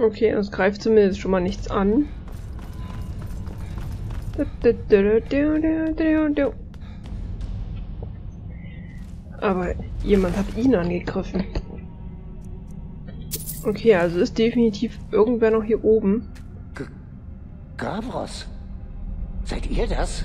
Okay, es greift zumindest schon mal nichts an. Aber jemand hat ihn angegriffen. Okay, also ist definitiv irgendwer noch hier oben. G Gavros? Seid ihr das?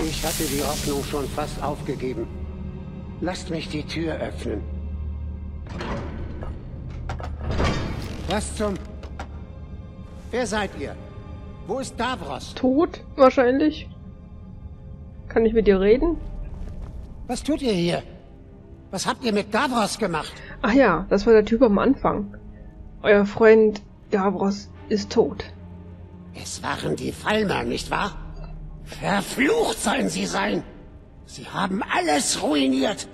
Ich hatte die Hoffnung schon fast aufgegeben. Lasst mich die Tür öffnen. Was zum... Wer seid ihr? Wo ist Davros? Tot, wahrscheinlich. Kann ich mit dir reden? Was tut ihr hier? Was habt ihr mit Davros gemacht? Ach ja, das war der Typ am Anfang. Euer Freund Davros ist tot. Es waren die Falmer, nicht wahr? Verflucht sollen sie sein! Sie haben alles ruiniert!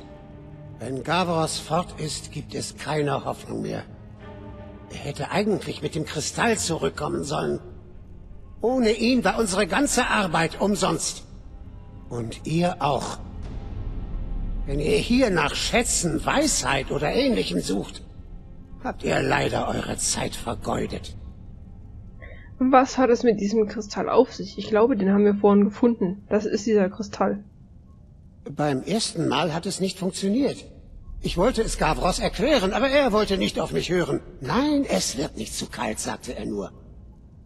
Wenn Gavros fort ist, gibt es keine Hoffnung mehr. Er hätte eigentlich mit dem Kristall zurückkommen sollen. Ohne ihn war unsere ganze Arbeit umsonst. Und ihr auch. Wenn ihr hier nach Schätzen, Weisheit oder Ähnlichem sucht, habt ihr leider eure Zeit vergeudet. Was hat es mit diesem Kristall auf sich? Ich glaube, den haben wir vorhin gefunden. Das ist dieser Kristall. Beim ersten Mal hat es nicht funktioniert. Ich wollte es Gavros erklären, aber er wollte nicht auf mich hören. Nein, es wird nicht zu kalt, sagte er nur.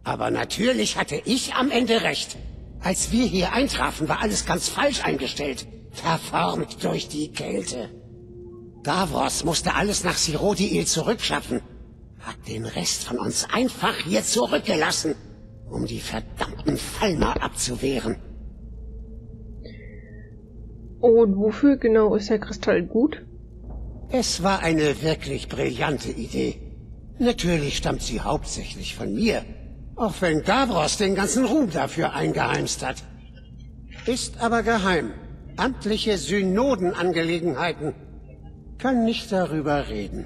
Aber natürlich hatte ich am Ende recht. Als wir hier eintrafen, war alles ganz falsch eingestellt. Verformt durch die Kälte. Gavros musste alles nach Sirodiil zurückschaffen hat den Rest von uns einfach hier zurückgelassen, um die verdammten Falmer abzuwehren. Und wofür genau ist der Kristall gut? Es war eine wirklich brillante Idee. Natürlich stammt sie hauptsächlich von mir, auch wenn Gavros den ganzen Ruhm dafür eingeheimst hat. Ist aber geheim. Amtliche Synodenangelegenheiten. Kann nicht darüber reden.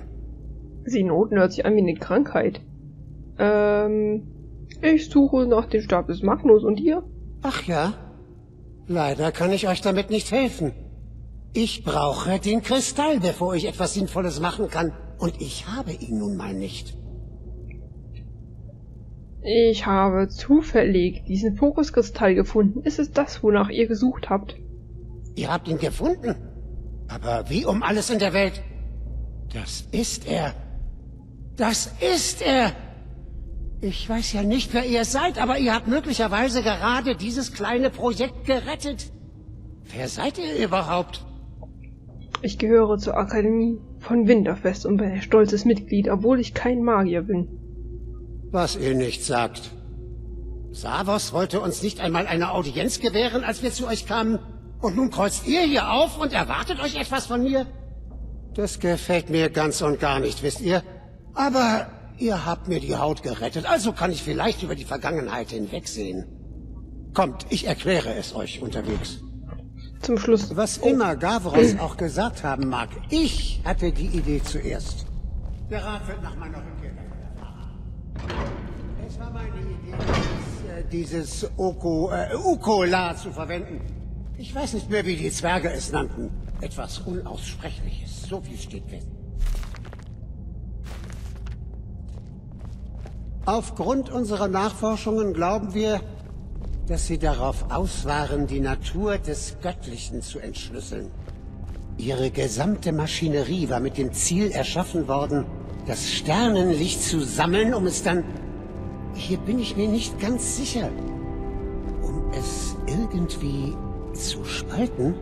Synoden hört sich an wie eine Krankheit. Ähm, ich suche nach dem Stab des Magnus und ihr? Ach ja? Leider kann ich euch damit nicht helfen. Ich brauche den Kristall, bevor ich etwas Sinnvolles machen kann. Und ich habe ihn nun mal nicht. Ich habe zufällig diesen Fokuskristall gefunden. Ist es das, wonach ihr gesucht habt? Ihr habt ihn gefunden? Aber wie um alles in der Welt? Das ist er. Das ist er! Ich weiß ja nicht, wer ihr seid, aber ihr habt möglicherweise gerade dieses kleine Projekt gerettet. Wer seid ihr überhaupt? Ich gehöre zur Akademie von Winterfest und bin ein stolzes Mitglied, obwohl ich kein Magier bin. Was ihr nicht sagt. Savos wollte uns nicht einmal eine Audienz gewähren, als wir zu euch kamen. Und nun kreuzt ihr hier auf und erwartet euch etwas von mir? Das gefällt mir ganz und gar nicht, wisst ihr? Aber ihr habt mir die Haut gerettet, also kann ich vielleicht über die Vergangenheit hinwegsehen. Kommt, ich erkläre es euch unterwegs. Zum Schluss. Was oh. immer Gavros auch gesagt haben mag, ich hatte die Idee zuerst. Der Rat wird nach meiner Rückkehr Es war meine Idee, dieses, äh, dieses Oko, äh, Ukola zu verwenden. Ich weiß nicht mehr, wie die Zwerge es nannten. Etwas Unaussprechliches, so viel steht fest. Aufgrund unserer Nachforschungen glauben wir, dass sie darauf aus waren, die Natur des Göttlichen zu entschlüsseln. Ihre gesamte Maschinerie war mit dem Ziel erschaffen worden, das Sternenlicht zu sammeln, um es dann... Hier bin ich mir nicht ganz sicher. Um es irgendwie zu spalten?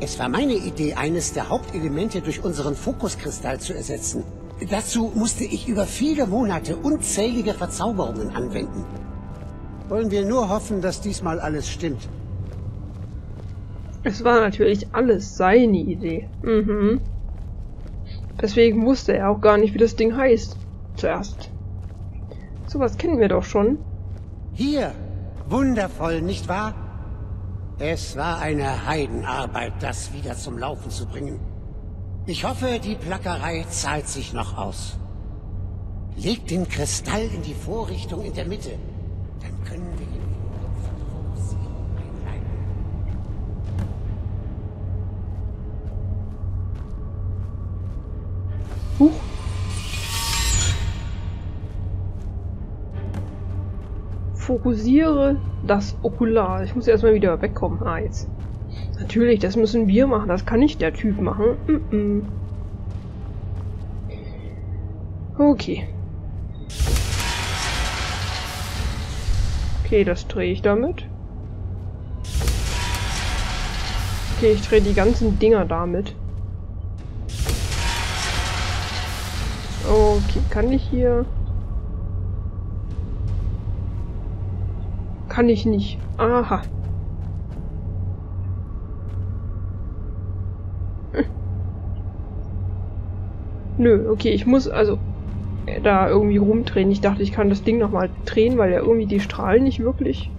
Es war meine Idee, eines der Hauptelemente durch unseren Fokuskristall zu ersetzen. Dazu musste ich über viele Monate unzählige Verzauberungen anwenden. Wollen wir nur hoffen, dass diesmal alles stimmt. Es war natürlich alles seine Idee. Mhm. Deswegen wusste er auch gar nicht, wie das Ding heißt. Zuerst. Sowas kennen wir doch schon. Hier. Wundervoll, nicht wahr? Es war eine Heidenarbeit, das wieder zum Laufen zu bringen. Ich hoffe, die Plackerei zahlt sich noch aus. Legt den Kristall in die Vorrichtung in der Mitte. Dann können wir ihn in den Versuch einleiten. Huch. Fokussiere das Okular. Ich muss erstmal wieder wegkommen. Ah, jetzt. Natürlich, das müssen wir machen. Das kann nicht der Typ machen. Mm -mm. Okay. Okay, das drehe ich damit. Okay, ich drehe die ganzen Dinger damit. Okay, kann ich hier... Kann ich nicht. Aha. Nö, okay, ich muss also da irgendwie rumdrehen. Ich dachte, ich kann das Ding nochmal drehen, weil ja irgendwie die Strahlen nicht wirklich...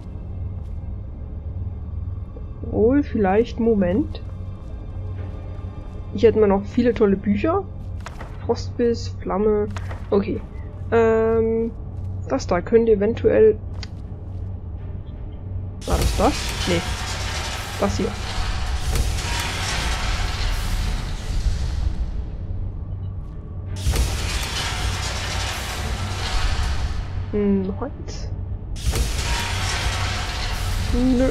Wohl, vielleicht, Moment. Ich hätte mal noch viele tolle Bücher. Frostbiss, Flamme. Okay. Ähm, das da könnte eventuell... War das das? Nee. Das hier. Hm, Holz. Nö.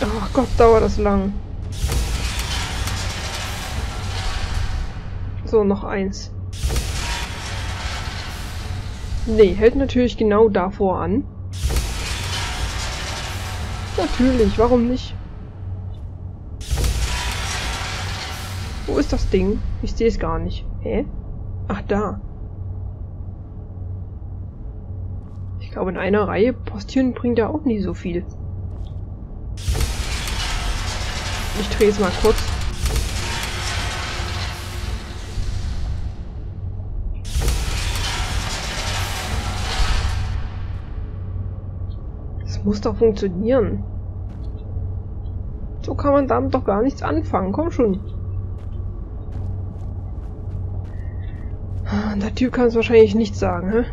Ach Gott, dauert das lang. So, noch eins. Nee, hält natürlich genau davor an. Natürlich, warum nicht? Ist das Ding? Ich sehe es gar nicht. Hä? Ach, da. Ich glaube, in einer Reihe postieren bringt er auch nie so viel. Ich drehe es mal kurz. Das muss doch funktionieren. So kann man damit doch gar nichts anfangen. Komm schon. Der Typ kann es wahrscheinlich nicht sagen, hä?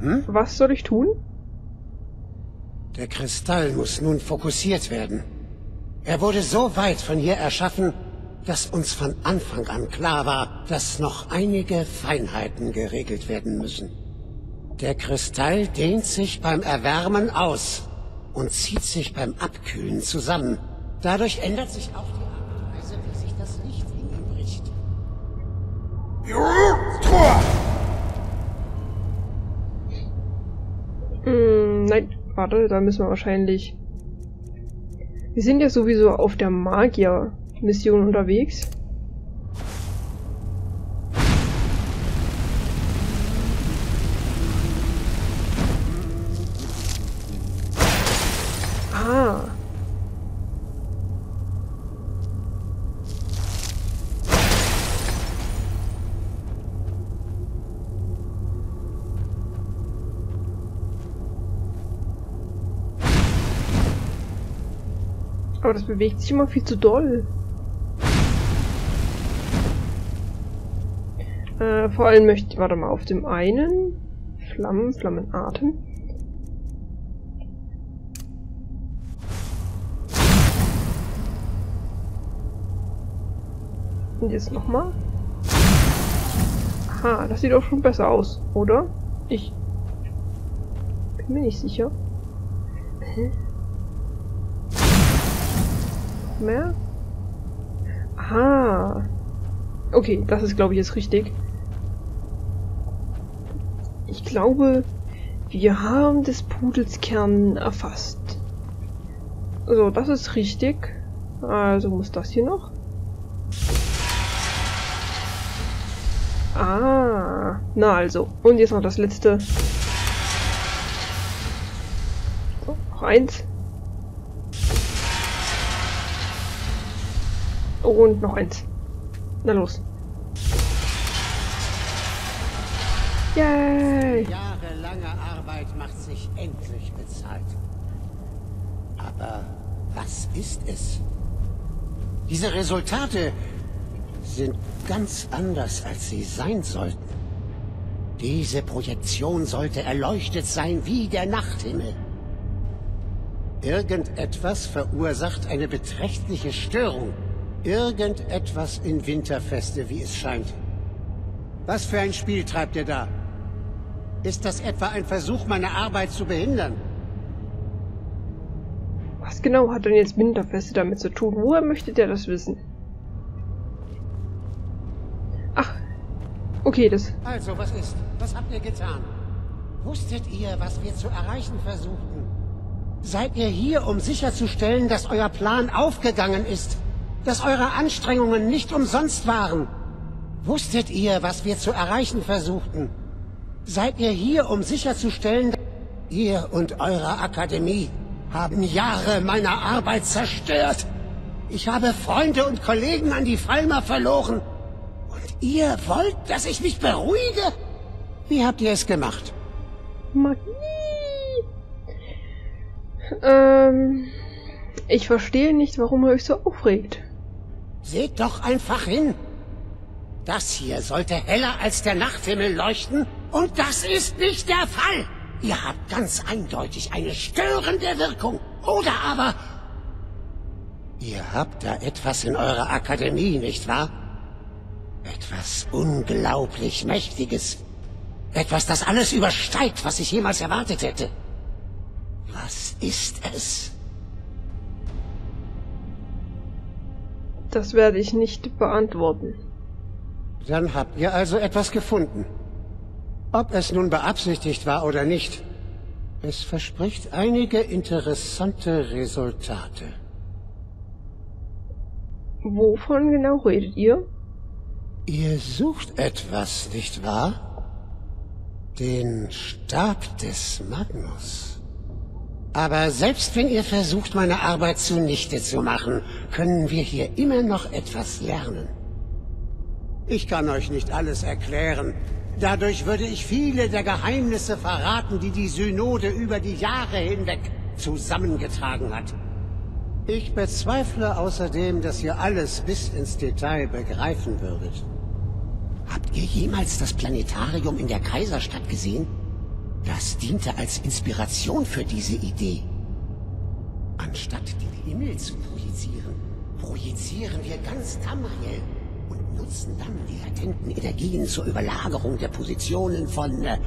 Hm? Was soll ich tun? Der Kristall muss nun fokussiert werden. Er wurde so weit von hier erschaffen, dass uns von Anfang an klar war, dass noch einige Feinheiten geregelt werden müssen. Der Kristall dehnt sich beim Erwärmen aus und zieht sich beim Abkühlen zusammen. Dadurch ändert sich auch die Art und Weise, wie sich das Licht Warte, da müssen wir wahrscheinlich... Wir sind ja sowieso auf der Magier-Mission unterwegs. Aber das bewegt sich immer viel zu doll. Äh, vor allem möchte ich, warte mal, auf dem einen Flammen, Flammenatem. Und jetzt nochmal. Aha, das sieht auch schon besser aus, oder? Ich bin mir nicht sicher. Hä? Mehr? Aha. Okay, das ist, glaube ich, jetzt richtig. Ich glaube, wir haben des Pudels Kern erfasst. So, das ist richtig. Also muss das hier noch. Ah, na also. Und jetzt noch das letzte. So, noch eins. Und noch eins. Na los. Yay! Jahrelange Arbeit macht sich endlich bezahlt. Aber was ist es? Diese Resultate sind ganz anders, als sie sein sollten. Diese Projektion sollte erleuchtet sein wie der Nachthimmel. Irgendetwas verursacht eine beträchtliche Störung Irgendetwas in Winterfeste, wie es scheint. Was für ein Spiel treibt ihr da? Ist das etwa ein Versuch, meine Arbeit zu behindern? Was genau hat denn jetzt Winterfeste damit zu tun? Woher möchte der das wissen? Ach, okay, das... Also, was ist? Was habt ihr getan? Wusstet ihr, was wir zu erreichen versuchten? Seid ihr hier, um sicherzustellen, dass euer Plan aufgegangen ist? Dass eure Anstrengungen nicht umsonst waren? Wusstet ihr, was wir zu erreichen versuchten? Seid ihr hier, um sicherzustellen, dass ihr und eure Akademie haben Jahre meiner Arbeit zerstört. Ich habe Freunde und Kollegen an die Falmer verloren. Und ihr wollt, dass ich mich beruhige? Wie habt ihr es gemacht? Magie. Ähm, ich verstehe nicht, warum ihr euch so aufregt. Seht doch einfach hin. Das hier sollte heller als der Nachthimmel leuchten, und das ist nicht der Fall. Ihr habt ganz eindeutig eine störende Wirkung. Oder aber... Ihr habt da etwas in eurer Akademie, nicht wahr? Etwas unglaublich Mächtiges. Etwas, das alles übersteigt, was ich jemals erwartet hätte. Was ist es? Das werde ich nicht beantworten. Dann habt ihr also etwas gefunden. Ob es nun beabsichtigt war oder nicht, es verspricht einige interessante Resultate. Wovon genau redet ihr? Ihr sucht etwas, nicht wahr? Den Stab des Magnus. Aber selbst wenn ihr versucht, meine Arbeit zunichte zu machen, können wir hier immer noch etwas lernen. Ich kann euch nicht alles erklären, Dadurch würde ich viele der Geheimnisse verraten, die die Synode über die Jahre hinweg zusammengetragen hat. Ich bezweifle außerdem, dass ihr alles bis ins Detail begreifen würdet. Habt ihr jemals das Planetarium in der Kaiserstadt gesehen? Das diente als Inspiration für diese Idee. Anstatt den Himmel zu projizieren, projizieren wir ganz Tamriel nutzen dann die latenten Energien zur Überlagerung der Positionen von... Äh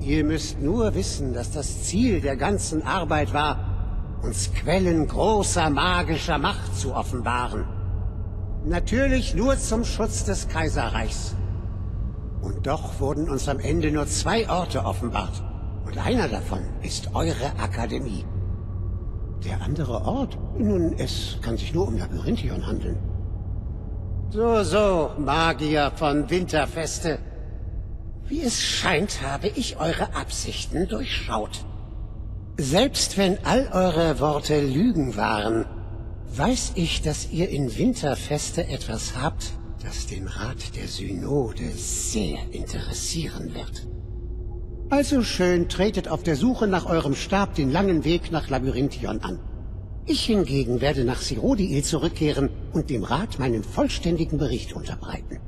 Ihr müsst nur wissen, dass das Ziel der ganzen Arbeit war, uns Quellen großer magischer Macht zu offenbaren. Natürlich nur zum Schutz des Kaiserreichs. Und doch wurden uns am Ende nur zwei Orte offenbart. Und einer davon ist eure Akademie. Der andere Ort? Nun, es kann sich nur um Labyrinthion handeln. So, so, Magier von Winterfeste. Wie es scheint, habe ich eure Absichten durchschaut. Selbst wenn all eure Worte Lügen waren, weiß ich, dass ihr in Winterfeste etwas habt, das den Rat der Synode sehr interessieren wird. Also schön, tretet auf der Suche nach eurem Stab den langen Weg nach Labyrinthion an. Ich hingegen werde nach Sirodiil zurückkehren und dem Rat meinen vollständigen Bericht unterbreiten.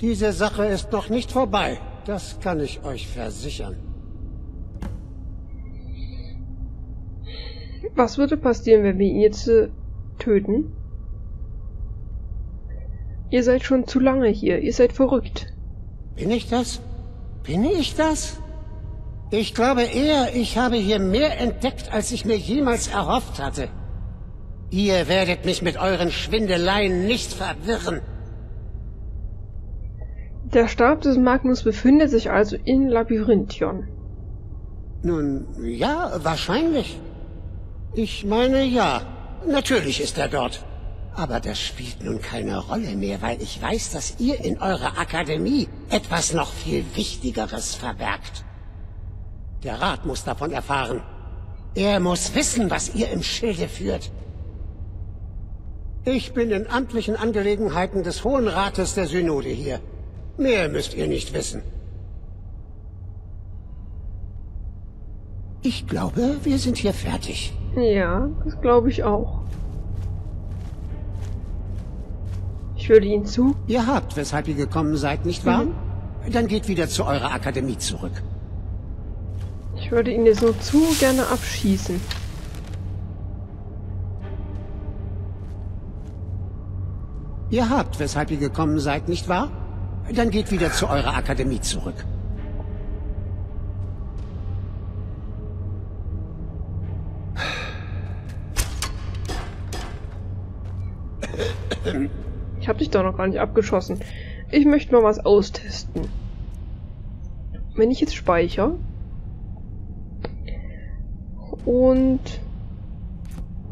Diese Sache ist noch nicht vorbei, das kann ich euch versichern. Was würde passieren, wenn wir ihn jetzt äh, töten? Ihr seid schon zu lange hier, ihr seid verrückt. Bin ich das? Bin ich das? Ich glaube eher, ich habe hier mehr entdeckt, als ich mir jemals erhofft hatte. Ihr werdet mich mit euren Schwindeleien nicht verwirren. Der Stab des Magnus befindet sich also in Labyrinthion. Nun, ja, wahrscheinlich. Ich meine, ja. Natürlich ist er dort. Aber das spielt nun keine Rolle mehr, weil ich weiß, dass ihr in eurer Akademie etwas noch viel Wichtigeres verbergt. Der Rat muss davon erfahren. Er muss wissen, was ihr im Schilde führt. Ich bin in amtlichen Angelegenheiten des Hohen Rates der Synode hier. Mehr müsst ihr nicht wissen. Ich glaube, wir sind hier fertig. Ja, das glaube ich auch. Ich würde Ihnen zu. Ihr habt, weshalb ihr gekommen seid, nicht wahr? Mhm. Dann geht wieder zu eurer Akademie zurück. Ich würde ihn jetzt nur zu gerne abschießen. Ihr habt, weshalb ihr gekommen seid, nicht wahr? Dann geht wieder zu eurer Akademie zurück. Ich hab dich doch noch gar nicht abgeschossen. Ich möchte mal was austesten. Wenn ich jetzt speichere und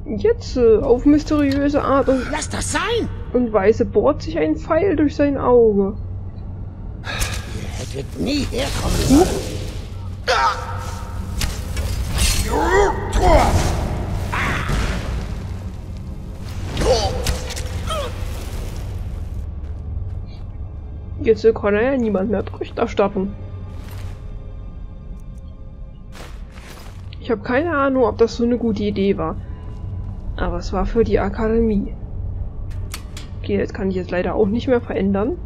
jetzt äh, auf mysteriöse Art und, Lass das sein! und Weise bohrt sich ein Pfeil durch sein Auge. Ihr hättet nie herkommen sollen. Jetzt kann er ja niemand mehr Bericht erstatten. Ich habe keine Ahnung, ob das so eine gute Idee war. Aber es war für die Akademie. Okay, das kann ich jetzt leider auch nicht mehr verändern.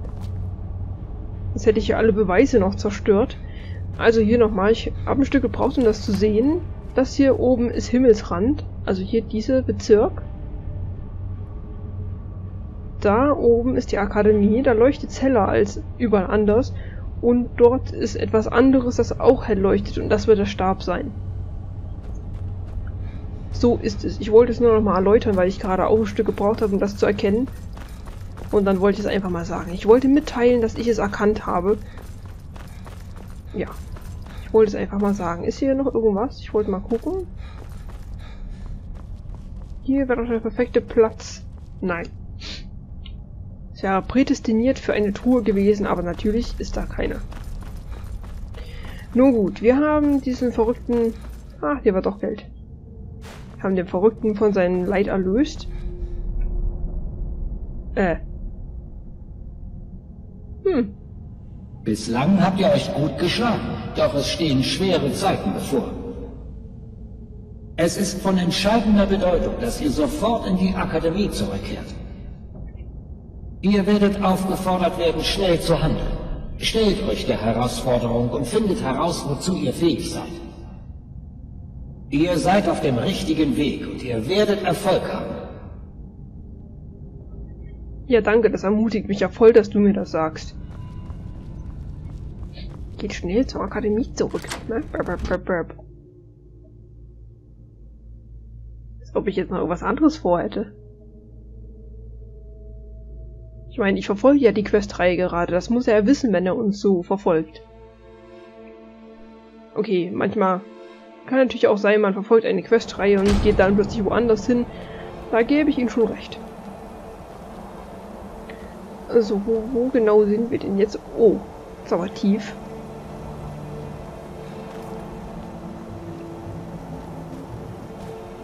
Jetzt hätte ich ja alle Beweise noch zerstört. Also hier nochmal, ich habe ein Stück gebraucht, um das zu sehen. Das hier oben ist Himmelsrand. Also hier dieser Bezirk. Da oben ist die Akademie, da leuchtet es heller als überall anders. Und dort ist etwas anderes, das auch hell leuchtet und das wird der Stab sein. So ist es. Ich wollte es nur noch mal erläutern, weil ich gerade auch ein Stück gebraucht habe, um das zu erkennen. Und dann wollte ich es einfach mal sagen. Ich wollte mitteilen, dass ich es erkannt habe. Ja. Ich wollte es einfach mal sagen. Ist hier noch irgendwas? Ich wollte mal gucken. Hier wäre doch der perfekte Platz. Nein. Ja prädestiniert für eine Truhe gewesen, aber natürlich ist da keine. Nun gut, wir haben diesen verrückten... Ah, hier war doch Geld haben den Verrückten von seinem Leid erlöst. Äh. Hm. Bislang habt ihr euch gut geschlagen, doch es stehen schwere Zeiten bevor. Es ist von entscheidender Bedeutung, dass ihr sofort in die Akademie zurückkehrt. Ihr werdet aufgefordert werden, schnell zu handeln. Stellt euch der Herausforderung und findet heraus, wozu ihr fähig seid. Ihr seid auf dem richtigen Weg und ihr werdet Erfolg haben. Ja, danke, das ermutigt mich ja voll, dass du mir das sagst. Geht schnell zur Akademie zurück. Ne? Burp, burp, burp, Als ob ich jetzt noch irgendwas anderes vorhätte. Ich meine, ich verfolge ja die Questreihe gerade. Das muss er ja wissen, wenn er uns so verfolgt. Okay, manchmal kann natürlich auch sein, man verfolgt eine Questreihe und geht dann plötzlich woanders hin. Da gebe ich Ihnen schon recht. Also, wo, wo genau sind wir denn jetzt? Oh, ist aber tief.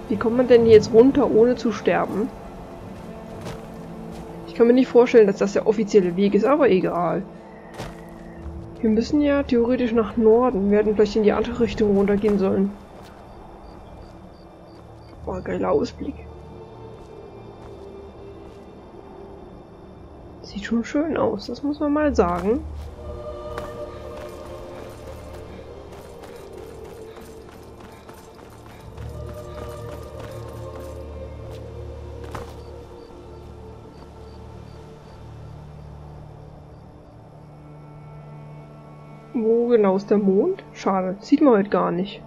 Wie kommt man denn jetzt runter, ohne zu sterben? Ich kann mir nicht vorstellen, dass das der offizielle Weg ist, aber egal. Wir müssen ja theoretisch nach Norden. Wir hätten vielleicht in die andere Richtung runtergehen sollen. Boah, geiler Ausblick. Sieht schon schön aus, das muss man mal sagen. Genau ist der Mond? Schade, sieht man halt gar nicht.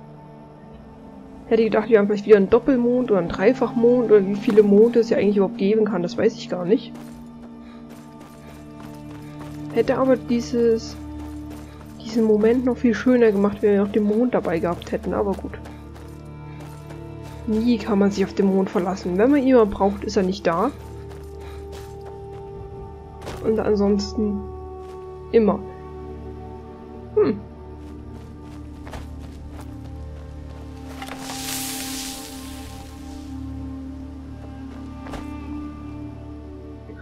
Hätte gedacht, wir haben vielleicht wieder einen Doppelmond oder einen Dreifachmond oder wie viele Monde es ja eigentlich überhaupt geben kann, das weiß ich gar nicht. Hätte aber dieses diesen Moment noch viel schöner gemacht, wenn wir noch den Mond dabei gehabt hätten, aber gut. Nie kann man sich auf den Mond verlassen. Wenn man ihn mal braucht, ist er nicht da. Und ansonsten immer. Hm.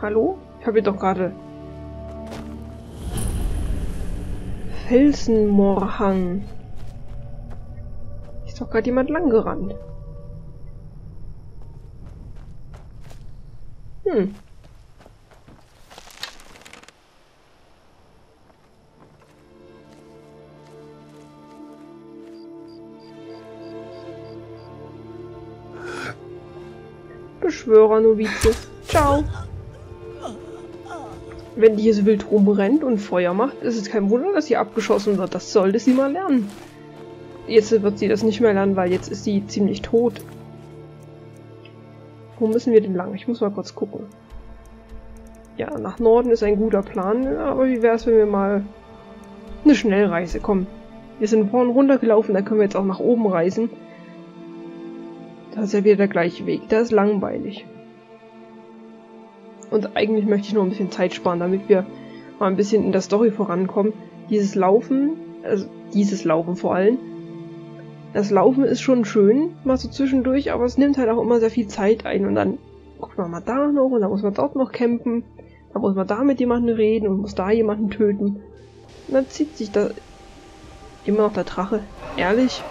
Hallo? Ich habe doch gerade Felsenmoorhang. Ist doch gerade jemand langgerannt. Hm. Beschwörer-Novize. Ciao. wenn die hier so wild rumrennt und Feuer macht, ist es kein Wunder, dass sie abgeschossen wird. Das sollte sie mal lernen. Jetzt wird sie das nicht mehr lernen, weil jetzt ist sie ziemlich tot. Wo müssen wir denn lang? Ich muss mal kurz gucken. Ja, nach Norden ist ein guter Plan, aber wie wäre es, wenn wir mal eine Schnellreise kommen? Wir sind vorhin runtergelaufen, da können wir jetzt auch nach oben reisen. Das ist ja wieder der gleiche Weg. Der ist langweilig. Und eigentlich möchte ich noch ein bisschen Zeit sparen, damit wir mal ein bisschen in der Story vorankommen. Dieses Laufen, also dieses Laufen vor allem, das Laufen ist schon schön, mal so zwischendurch, aber es nimmt halt auch immer sehr viel Zeit ein und dann guckt man mal da noch und dann muss man dort noch campen, dann muss man da mit jemandem reden und muss da jemanden töten. Und dann zieht sich da immer noch der Drache. Ehrlich?